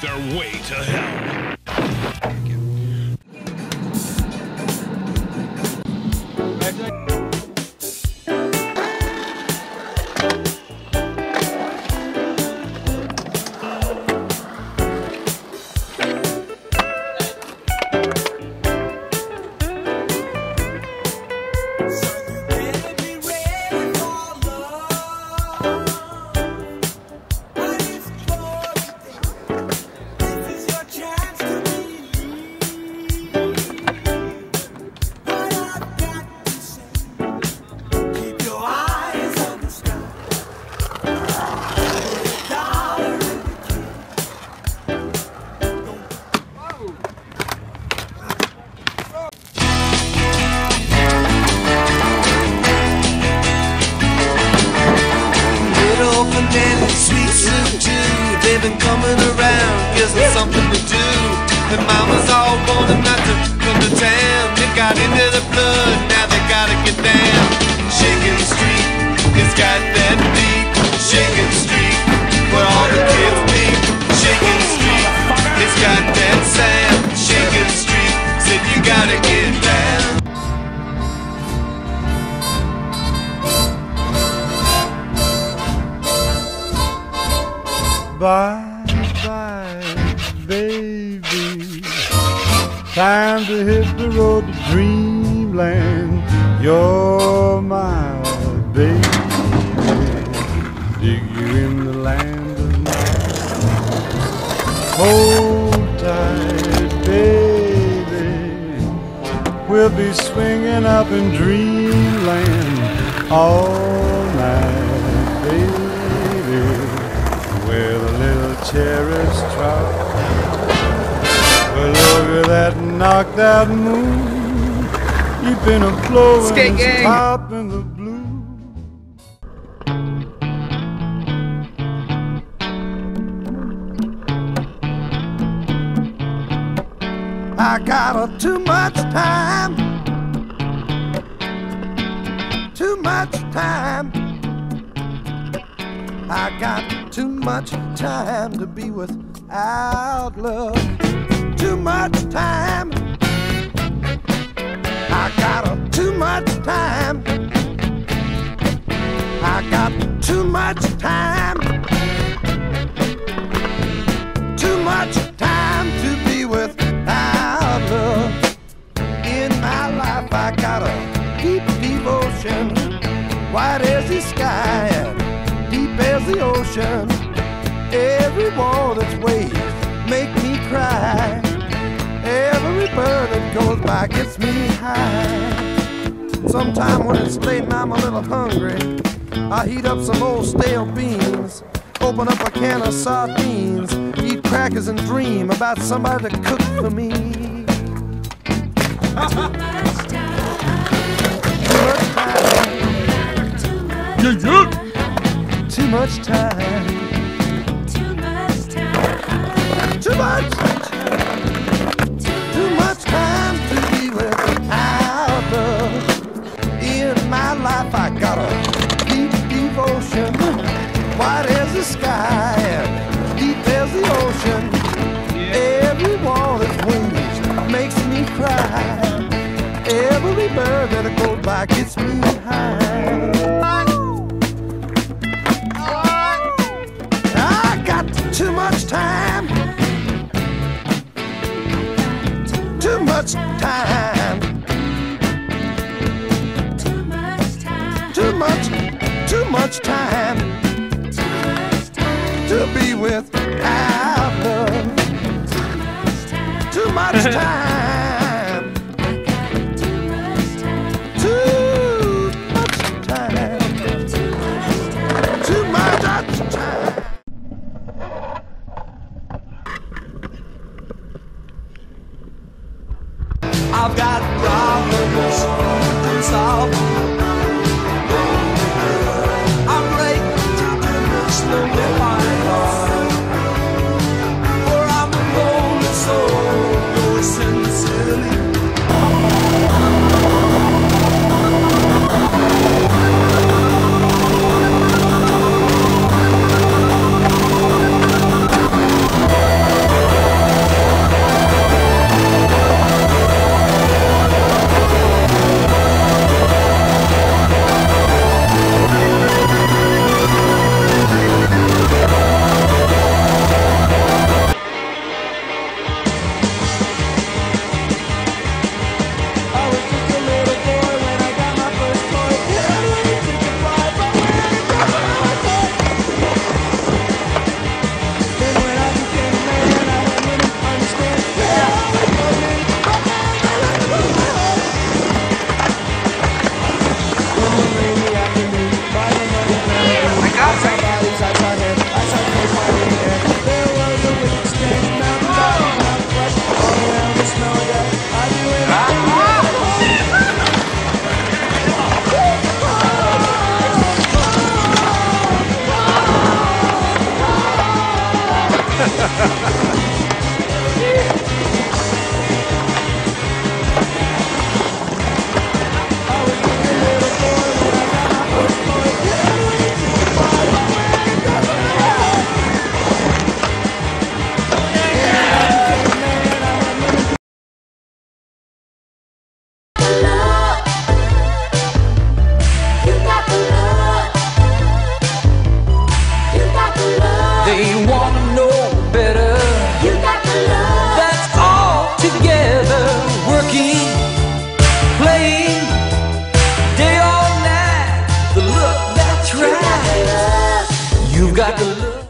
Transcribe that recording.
their way to hell. Sweet soup too. They've been coming around, gives them something to do. And mamas all wanted not to come to town. They got into the blood, now they gotta get down. Shaking Street, it's got that Bye, bye, baby. Time to hit the road to dreamland. You're my baby. Dig you in the land of night. Hold tight, baby. We'll be swinging up in dreamland all cherries trot. Well, look at that knocked out moon. Been a blowing Skate gang. top in the blue. I got a too much time. Too much time. I got too much time to be without love. Too much time. I got a too much time. I got too much time. The ocean. Every wall that's waves make me cry. Every bird that goes by gets me high. Sometime when it's late and I'm a little hungry, I heat up some old stale beans, open up a can of sardines, eat crackers and dream about somebody to cook for me. Too much time. Too much time. Too much time. Too much Too much time to be without love. In my life, I got a deep devotion, wide as the sky deep as the ocean. Every wall that wings makes me cry. Every bird that goes by gets me Too much time. Too much, too much time to be without love. Too much time. I've got problems. To